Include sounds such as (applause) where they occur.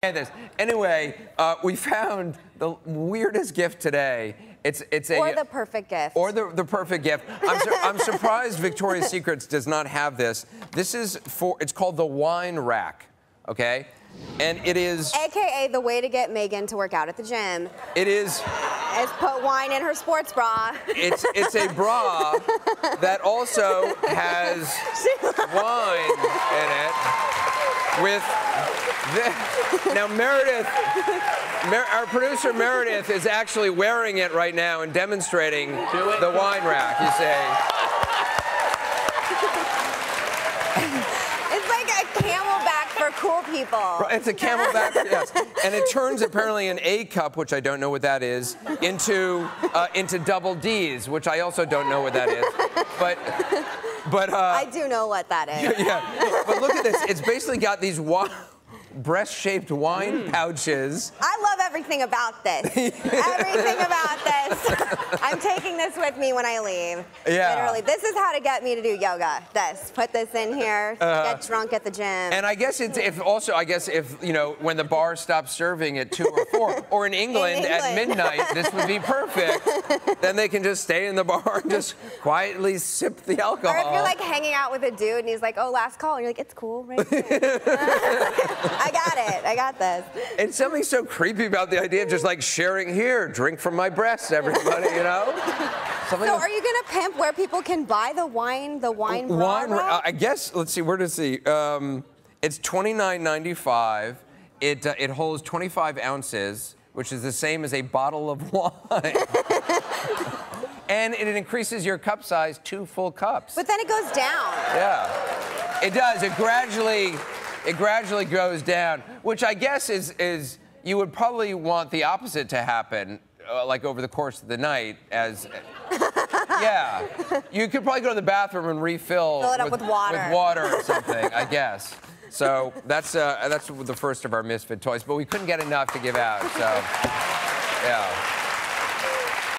this. Anyway, uh, we found the weirdest gift today. It's it's a or the perfect gift. or the the perfect gift. I'm, su- I'm surprised Victoria's Secrets does not have this. This is for it's called the wine rack. Okay, and it is AKA the way to get Meghan to work out at the gym it is is put wine in her sports bra. it's it's a bra that also has (laughs) wine in it with the, (laughs) now Meredith Mer, our producer Meredith is actually wearing it right now and demonstrating the wine rack you say It's like a CamelBak for cool people. it's a CamelBak (laughs) yes. And it turns apparently an A cup which I don't know what that is into uh, into double D's which I also don't know what that is. But but uh, I do know what that is. (laughs) yeah but look at this. It's basically got these wi- breast-shaped wine Mm. pouches I love everything about this. (laughs) everything about this. I'm taking this with me when I leave. Yeah. Literally. This is how to get me to do yoga. This. Put this in here. get drunk at the gym. And I guess it's if also I guess if you know when the bar stops serving at two or four, (laughs) or in England, at England. midnight, this would be perfect. (laughs) then they can just stay in the bar and just quietly sip the alcohol. or if you're like hanging out with a dude and he's like, "Oh, last call," and you're like, "It's cool, right here." (laughs) I got it. I got this. and something so creepy about the idea of just like sharing here, drink from my breasts, everybody, you know. Something (laughs) So, are you gonna pimp where people can buy the wine, the wine bra wine. rack? uh, I guess. Let's see. Where does see? Um, it's twenty nine ninety five. It uh, it holds twenty five ounces, which is the same as a bottle of (laughs) wine. and it increases your cup size two full cups. But then it goes down. yeah, it does. It gradually it gradually goes down, which I guess is is you would probably want the opposite to happen. Uh, like over the course of the night, as (laughs) yeah, you could probably go to the bathroom and refill Fill it up with water. with water or something, I guess. So that's uh, that's the first of our misfit toys, but we couldn't get enough to give out. So yeah.